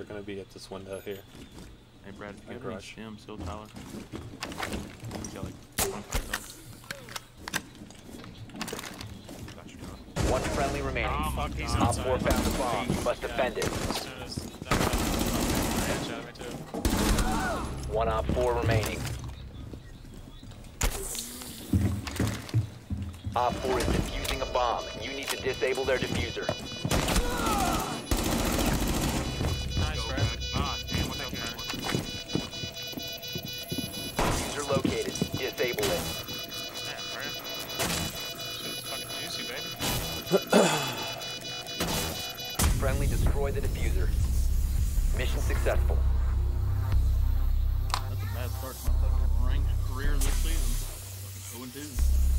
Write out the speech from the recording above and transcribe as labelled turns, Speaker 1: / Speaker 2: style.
Speaker 1: they're gonna be at this window here.
Speaker 2: Hey Brad, if you
Speaker 1: I
Speaker 2: have any
Speaker 1: rush.
Speaker 2: still Tyler. We got like 25. Got.
Speaker 3: One friendly remaining.
Speaker 4: Oh my
Speaker 5: he's
Speaker 4: god.
Speaker 3: Op
Speaker 5: outside.
Speaker 3: 4 found the bomb. You must
Speaker 5: Yeah.
Speaker 3: defend it.
Speaker 5: As soon as that range at me too.
Speaker 3: One OpFor remaining. OpFor is defusing a bomb. You need to disable their
Speaker 5: defuser.
Speaker 3: Friendly destroy the defuser. Mission successful.
Speaker 2: That's a bad start to my fucking career this season. Fucking 0 and 2.